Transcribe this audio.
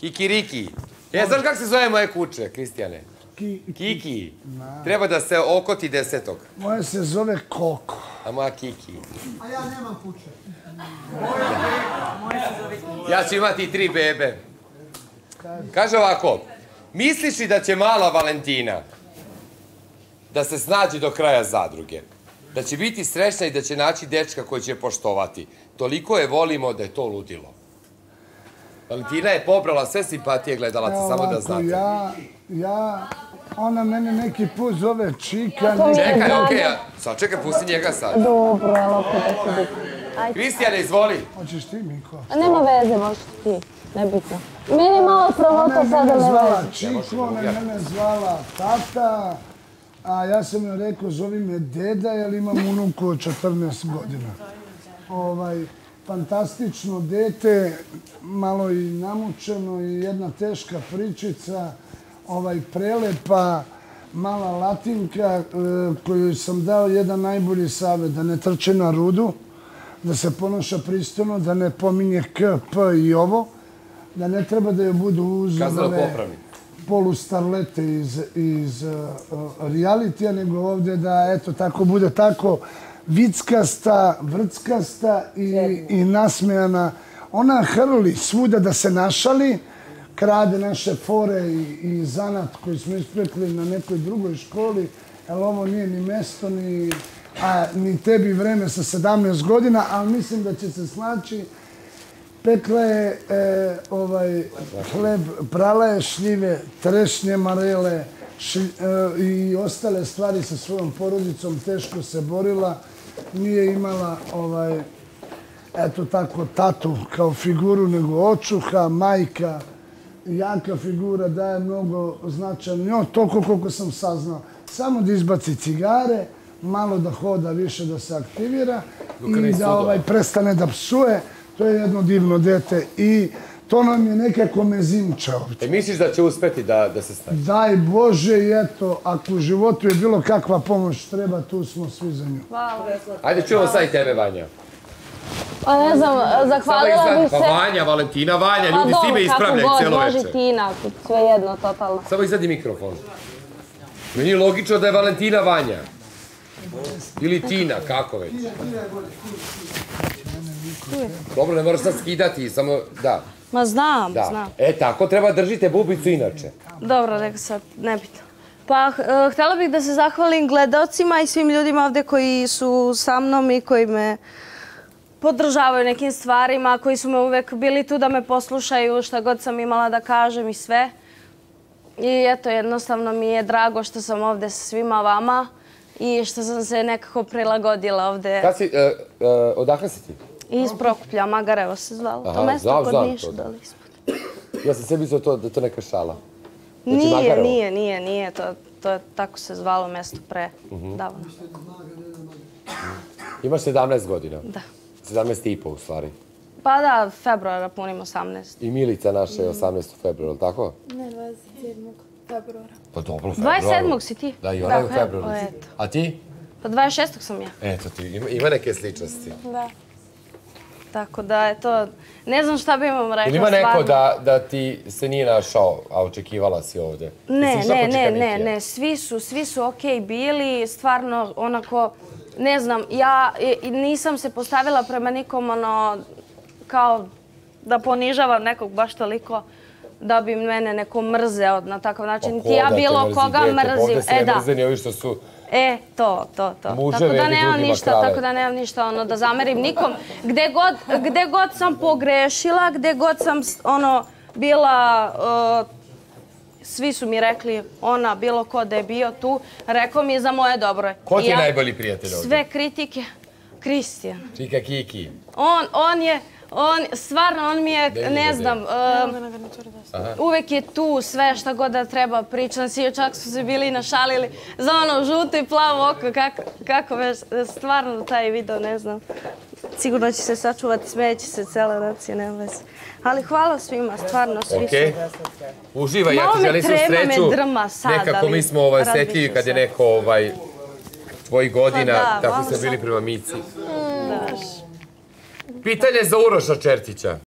Kikiriki. E, znaš kako se zove moje kuće, Kristijane? Kiki. Treba da se okoti desetog. Moje se zove Koko. A moja Kiki. A ja nemam kuće. Ja ću imati tri bebe. Kaže ovako, misliš li da će mala Valentina da se snađe do kraja zadruge? Da će biti srećna i da će naći dečka koji će poštovati. Toliko je volimo da je to ludilo. Valentina je pobrala sve simpatije gledalaca, samo da znate. Ja, ja, ona mene neki put zove Čika. Čekaj, okej, sad čekaj, pusti njega sad. Dobro, ali opet da se biti. Kristijane, izvoli. Hoćeš ti, Miko? A nema veze, možeš ti. Nebitno. Meni malo Ona promota je sada mene ne zvala veze. Čiko, ona je mene zvala tata, a ja sam joj rekao, zovi me deda, jer imam unuku od 14 godina. Ovaj, fantastično dete, malo i namučeno i jedna teška pričica, ovaj, prelepa, mala latinka e, koju sam dao jedan najbolji savjet, da ne trče na rudu, da se ponaša pristojno, da ne pominje K, P i ovo, da ne treba da joj budu popravni. polustarlete iz, iz uh, realitija, nego ovdje da eto tako bude tako vickasta, vrckasta i, i nasmejana. Ona hrli svuda da se našali, krade naše fore i, i zanat koji smo ispekli na nekoj drugoj školi, jer ovo nije ni mesto, ni, a, ni tebi vreme sa 17 godina, ali mislim da će se snaći Pekla je e, ovaj hleb, prala je šljive, trešnje marele ši, e, i ostale stvari sa svojom porodicom. Teško se borila. Nije imala ovaj eto tako tatu kao figuru, nego očuha, majka, jaka figura, daje mnogo značajno. Njoj toliko koliko sam saznao. Samo da izbaci cigare, malo da hoda više, da se aktivira i da ovaj, prestane da psuje. To je jedno divno dete i to nam je nekako me zimča ovdje. E, misliš da će uspeti da, da se snađe? Daj Bože i eto, ako u životu je bilo kakva pomoć treba, tu smo svi za nju. Ajde, čujemo sad i tebe, Vanja. Pa ne znam, zahvalila bih izad, se... pa Vanja, Valentina, Vanja, Pa ljudi, svi me ispravljaju kako god, cijelo može večer. Tina, sve jedno, totalno. Samo izadi mikrofon. Meni je logično da je Valentina Vanja. Ili Tina, kako već. Dobro, ne moraš sad skidati, samo da. Ma znam, Da. znam. E, tako treba držite bubicu inače. Dobro, neka sad, nebitno. Pa, h- htjela bih da se zahvalim gledalcima i svim ljudima ovdje koji su sa mnom i koji me podržavaju nekim stvarima, koji su me uvek bili tu da me poslušaju šta god sam imala da kažem i sve. I eto, jednostavno mi je drago što sam ovdje sa svima vama i što sam se nekako prilagodila ovdje Kad si, uh, uh, odakle si ti? iz Prokuplja, Magarevo se zvalo. Aha, to mesto kod Niša da. dole ispod. Ja sam sebi mislio to, da je to neka šala. Znači, Nije, Magarevo? nije, nije, nije. To, to je tako se zvalo mesto pre Mhm. davno. Imaš 17 godina. Da. 17 i po, u stvari. Pa da, februara punim 18. I Milica naša je 18. februara, ili tako? Ne, 27. Februara. Pa dobro, februaru. 27. si ti? Da, i ona je u februaru. eto. A ti? Pa 26. sam ja. Eto ti, ima, ima neke sličnosti. Da. Tako da je to... Ne znam šta bi vam rekla Ili ima neko stvarno. da, da ti se nije našao, a očekivala si ovde? Ne, ne, ne, ne, ne, svi su, svi su okej bili, stvarno onako, ne znam, ja nisam se postavila prema nikom ono, kao da ponižavam nekog baš toliko da bi mene neko mrzeo na takav način. Niti ja Pa da te bilo mrzi, koga mrzim. E da, mrze ovi što su... E, to, to, to. Tako da nemam ništa, tako da nemam ništa ono da zamerim nikom. Gde god, gde god sam pogrešila, gde god sam ono bila uh, svi su mi rekli, ona, bilo ko da je bio tu, rekao mi je za moje dobro. Ko ti je ja- najbolji prijatelj ovdje? Sve kritike, Kristijan. Čika Kiki. On, on je, on, stvarno, on mi je, ne znam, um, uvek je tu sve šta god da treba pričam. Svi čak su se bili našalili za ono žuto i plavo oko, kako, kako već, stvarno taj video, ne znam. Sigurno će se sačuvati, smeće se cela nacija, nema veze. Ali hvala svima, stvarno, svi Okej. su. Uživaj, ja Malo ti me želim svu trema, me sreću. drma sad, Nekako ali mi smo ovaj, setljivi kad je neko ovaj, tvojih godina, Pa da, tako malo smo bili prema Mici. Pitanje za Uroša Čertića.